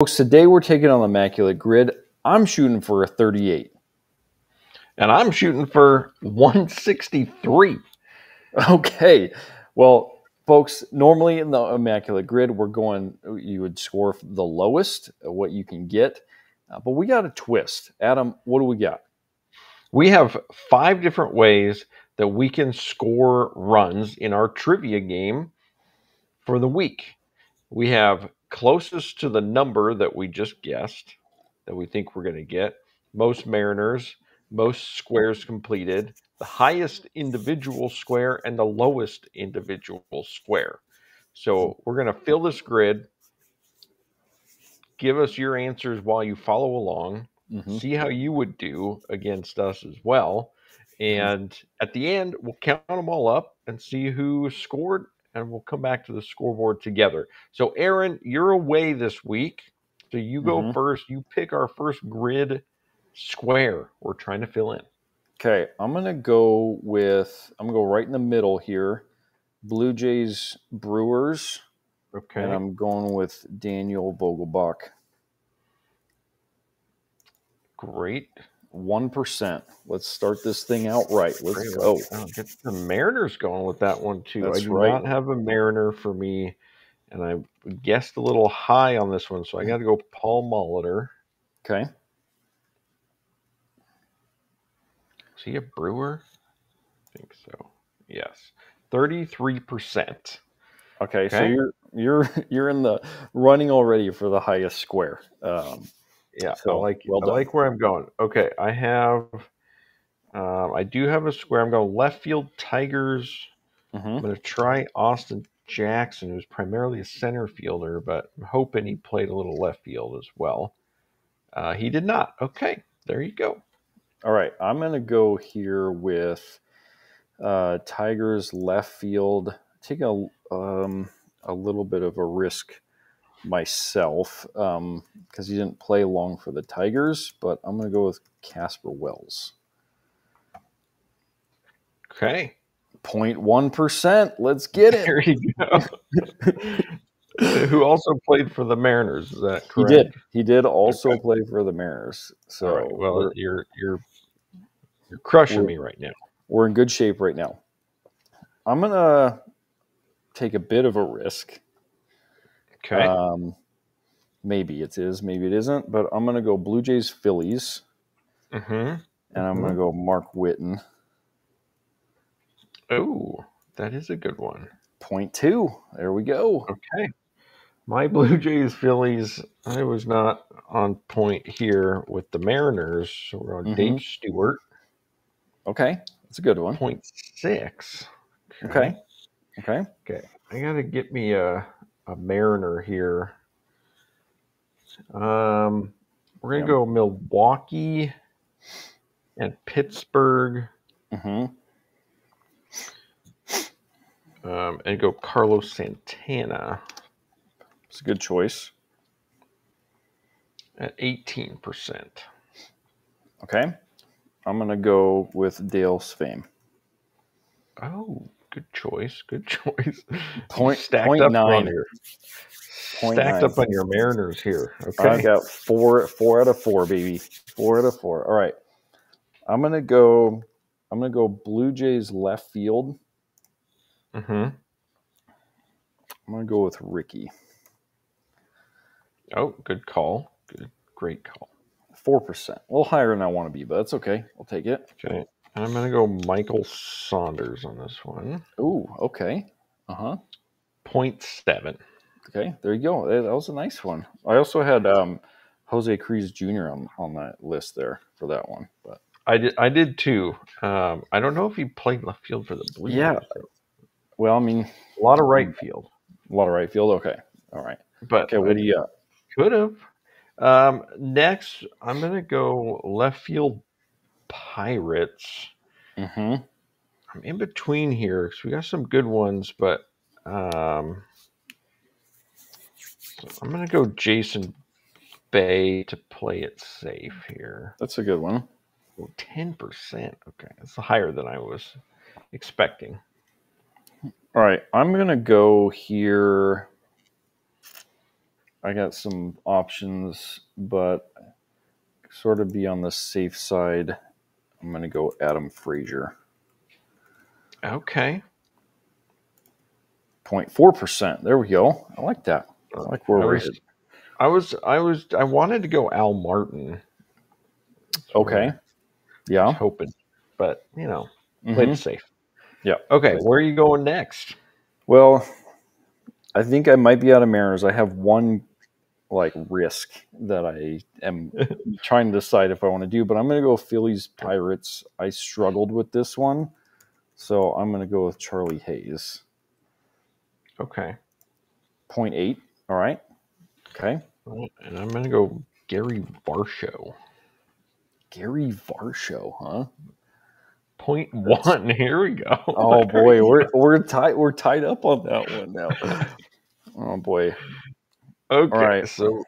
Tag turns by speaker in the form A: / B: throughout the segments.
A: Folks, today we're taking on the Immaculate Grid. I'm shooting for a 38.
B: And I'm shooting for 163.
A: Okay. Well, folks, normally in the Immaculate Grid, we're going, you would score the lowest, what you can get. Uh, but we got a twist. Adam, what do we got?
B: We have five different ways that we can score runs in our trivia game for the week. We have closest to the number that we just guessed that we think we're going to get, most Mariners, most squares completed, the highest individual square, and the lowest individual square. So we're going to fill this grid. Give us your answers while you follow along. Mm-hmm. See how you would do against us as well. Mm-hmm. And at the end, we'll count them all up and see who scored and we'll come back to the scoreboard together. So, Aaron, you're away this week. So, you go mm-hmm. first. You pick our first grid square we're trying to fill in.
A: Okay, I'm going to go with, I'm going to go right in the middle here Blue Jays Brewers. Okay. And I'm going with Daniel Vogelbach.
B: Great.
A: One percent. Let's start this thing out right. Let's go.
B: Oh, get the Mariners going with that one too. That's I do right. not have a Mariner for me, and I guessed a little high on this one, so I got to go Paul Molitor.
A: Okay.
B: Is he a Brewer? I think so. Yes, thirty-three percent.
A: Okay, okay, so you're you're you're in the running already for the highest square. Um,
B: yeah, so, I like well I like where I'm going. Okay, I have um, I do have a square. I'm going left field Tigers. Mm-hmm. I'm going to try Austin Jackson, who's primarily a center fielder, but I'm hoping he played a little left field as well. Uh, he did not. Okay, there you go.
A: All right, I'm going to go here with uh, Tigers left field. Take a um, a little bit of a risk myself um, because um, he didn't play long for the Tigers, but I'm going to go with Casper Wells.
B: Okay.
A: 0.1%. Let's get it.
B: There you go. Who also played for the Mariners? Is that correct?
A: He did. He did also okay. play for the Mariners. So
B: right. well, you're you're you're crushing me right now.
A: We're in good shape right now. I'm gonna take a bit of a risk
B: Okay. Um,
A: maybe it is, maybe it isn't, but I'm going to go Blue Jays Phillies. Mm-hmm. And I'm mm-hmm. going to go Mark Whiten.
B: Oh, that is a good one.
A: Point two. There we go.
B: Okay. My Blue Jays Phillies, I was not on point here with the Mariners. So we're on mm-hmm. Dave Stewart.
A: Okay. That's a good one.
B: Point six.
A: Okay. Okay.
B: Okay. I got to get me a a Mariner here. Um, we're gonna go Milwaukee and Pittsburgh. Mm-hmm. Um, and go Carlos Santana.
A: It's a good choice.
B: At eighteen percent.
A: Okay, I'm gonna go with Dale Sveum.
B: Oh, Good choice. Good choice.
A: Point stacked point up nine.
B: here. Point stacked nine. up on your Mariners here. Okay.
A: I got four four out of four, baby. Four out of four. All right. I'm gonna go. I'm gonna go Blue Jays left field. Mm-hmm. I'm gonna go with Ricky.
B: Oh, good call. Good, great call.
A: Four percent. A little higher than I want to be, but that's okay. I'll take it.
B: Okay. I'm going to go Michael Saunders on this one.
A: Ooh, okay. Uh huh.
B: 0.7.
A: Okay, there you go. That was a nice one. I also had um, Jose Cruz Jr. on, on that list there for that one. But
B: I did I did too. Um, I don't know if he played left field for the Blues.
A: Yeah. Well, I mean,
B: a lot of right field.
A: A lot of right field. Okay. All right.
B: But
A: okay, what do you got?
B: Could have. Um, next, I'm going to go left field Pirates. Mm-hmm. I'm in between here because we got some good ones, but um, so I'm going to go Jason Bay to play it safe here.
A: That's a good one.
B: Ten percent. Okay, that's higher than I was expecting.
A: All right, I'm gonna go here. I got some options, but sort of be on the safe side. I'm going to go Adam Frazier.
B: Okay.
A: 0.4%. There we go. I like that. I like where
B: I
A: we're
B: was,
A: headed.
B: I was, I was, I wanted to go Al Martin.
A: Okay. Yeah.
B: hoping, but you know,
A: Mhm.
B: played it safe.
A: Yeah.
B: Okay, where are you going next?
A: Well, I think I might be out of mirrors. I have one like risk that I am trying to decide if I want to do, but I'm going to go Phillies Pirates. I struggled with this one, so I'm going to go with Charlie Hayes.
B: Okay,
A: 0.8. All right. Okay.
B: And I'm gonna go Gary Varsho.
A: Gary Varsho, huh?
B: Point one. Here we go.
A: Oh boy, we're we're tied we're tied up on that one now. Oh boy.
B: Okay.
A: all right.
B: So,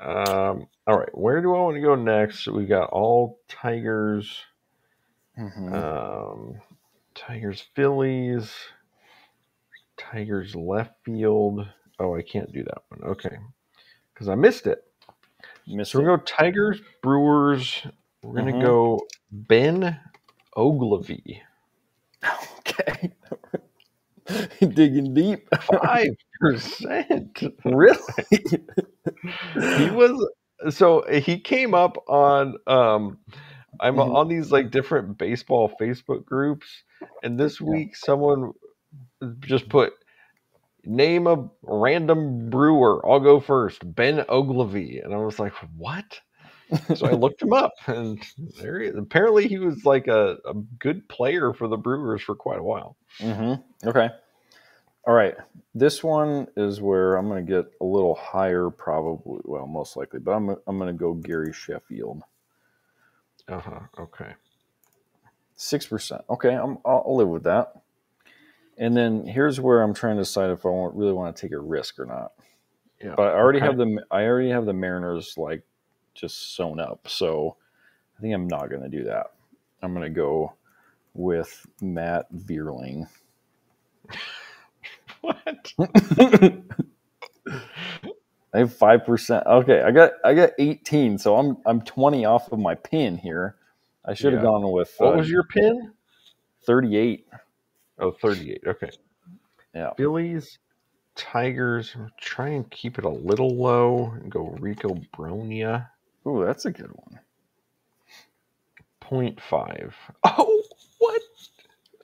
B: um, all right. Where do I want to go next? We got all Tigers.
A: Mhm.
B: Um, Tigers, Phillies, Tigers left field. Oh, I can't do that one. Okay, because I missed it.
A: Missed
B: So we're gonna go Tigers, Brewers. We're gonna
A: Mhm.
B: go Ben Oglivie.
A: Okay. Digging deep.
B: Five percent.
A: really?
B: He was so he came up on um I'm
A: Mhm.
B: on these like different baseball Facebook groups, and this week someone just put name a random brewer. I'll go first. Ben Oglivie, and I was like, what? So I looked him up, and there he, apparently he was like a, a good player for the Brewers for quite a while.
A: Mm-hmm. Okay. All right. This one is where I'm going to get a little higher, probably. Well, most likely, but I'm I'm going to go Gary Sheffield.
B: Uh huh. Okay.
A: Six percent. Okay, I'm I'll, live with that. And then here's where I'm trying to decide if I want, really want to take a risk or not.
B: Yeah.
A: But I already
B: okay.
A: have the I already have the Mariners like just sewn up, so I think I'm not going to do that. I'm going to go with Matt Vierling.
B: what?
A: I have five percent. Okay, I got I got eighteen, so I'm I'm twenty off of my pin here. I should have
B: Yeah.
A: gone with
B: What
A: uh,
B: was your pin?
A: thirty-eight.
B: Oh, 38. Okay.
A: Yeah.
B: Phillies, Tigers. Try and keep it a little low and go Rico Brogna.
A: Ooh, that's a good one.
B: 0.5. Oh, what?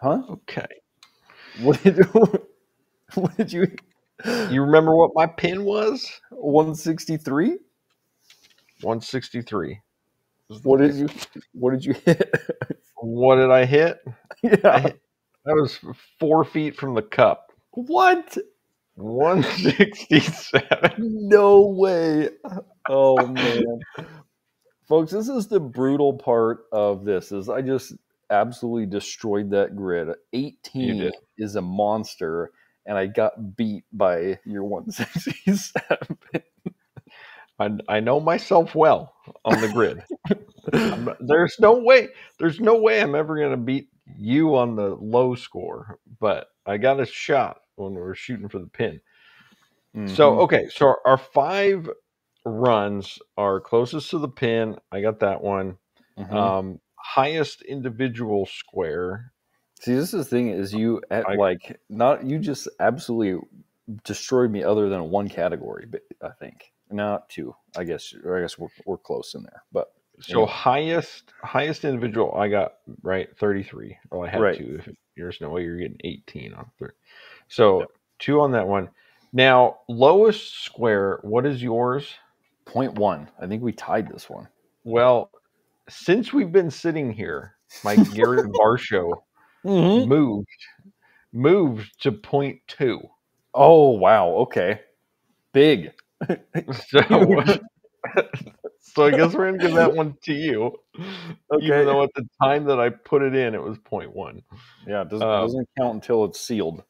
A: Huh?
B: Okay.
A: What did you, what did you?
B: You remember what my pin was?
A: One sixty-three.
B: 163.
A: What did you? What did you hit?
B: What did I hit? I
A: yeah.
B: hit I was four feet from the cup.
A: What?
B: 167.
A: No way. Oh man. Folks, this is the brutal part of this is I just absolutely destroyed that grid. 18 is a monster and I got beat by your 167.
B: I, I know myself well on the grid. There's no way. There's no way I'm ever going to beat you on the low score, but I got a shot when we were shooting for the pin. So
A: Mhm.
B: okay, so our five runs are closest to the pin. I got that one.
A: Mhm.
B: Um, highest individual square.
A: See, this is the thing is you at
B: I-
A: like not you just absolutely destroyed me other than one category, but I think not two. I guess or I guess we're, we're close in there, but
B: So highest highest individual, I got right thirty three. Oh, I had
A: Right.
B: two. If there's no way you're getting eighteen on three. So
A: Yep.
B: two on that one. Now lowest square. What is yours?
A: Point one. I think we tied this one.
B: Well, since we've been sitting here, my Gary Varsho
A: Mm-hmm.
B: moved moved to point two.
A: Oh wow, okay, big.
B: So, so I guess we're gonna give that one to you.
A: Okay.
B: Even though at the time that I put it in, it was point one.
A: Yeah, it doesn't,
B: Um,
A: doesn't count until it's sealed.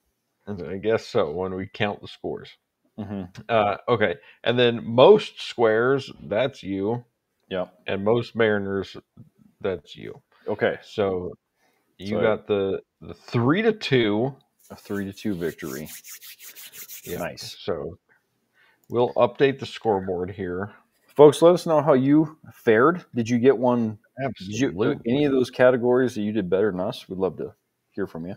B: I guess so when we count the scores.
A: Hmm
B: Uh, okay, and then most squares, that's you,
A: Yeah.
B: and most Mariners, that's you.
A: Okay,
B: So you
A: So-
B: got the the three to two.
A: a three to two victory.
B: Yeah.
A: Nice.
B: So we'll update the scoreboard here.
A: Folks, let us know how you fared. Did you get one? Did you,
B: Absolutely.
A: any of those categories that you did better than us? We'd love to hear from you.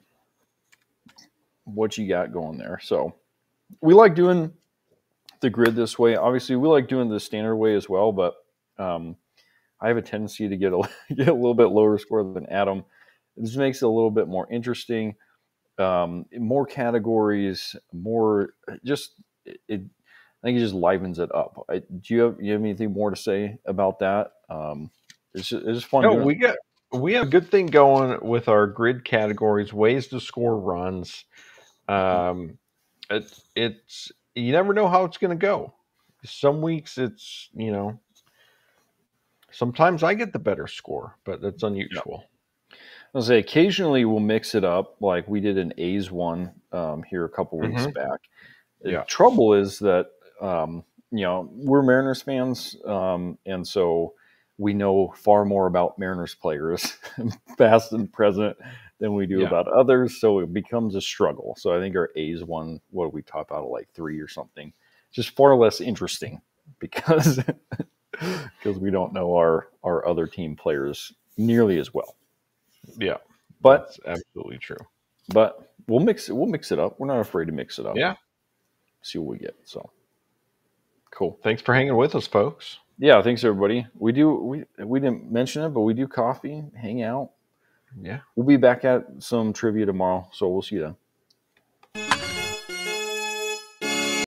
A: What you got going there? So, we like doing the grid this way. Obviously, we like doing the standard way as well, but um, I have a tendency to get a get a little bit lower score than Adam. This makes it a little bit more interesting. Um, more categories, more just it. I think it just livens it up. I, do you have you have anything more to say about that? Um, it's just, it's just fun.
B: No, we got we have a good thing going with our grid categories, ways to score runs. Um, it, it's you never know how it's going to go. Some weeks it's you know. Sometimes I get the better score, but that's unusual.
A: I'll say occasionally we'll mix it up, like we did an A's one um, here a couple weeks
B: Mhm.
A: back. The
B: Yeah.
A: trouble is that um, you know we're Mariners fans, um, and so we know far more about Mariners players, past and present, than we do
B: Yeah.
A: about others. So it becomes a struggle. So I think our A's one, what we top out of like three or something, just far less interesting because because we don't know our our other team players nearly as well.
B: Yeah,
A: But
B: that's absolutely true.
A: but we'll mix it. We'll mix it up. We're not afraid to mix it up.
B: Yeah.
A: See what we get. So cool.
B: Thanks for hanging with us, folks.
A: Yeah. Thanks everybody. We do. We we didn't mention it, but we do coffee, hang out.
B: Yeah.
A: We'll be back at some trivia tomorrow. So we'll see you then.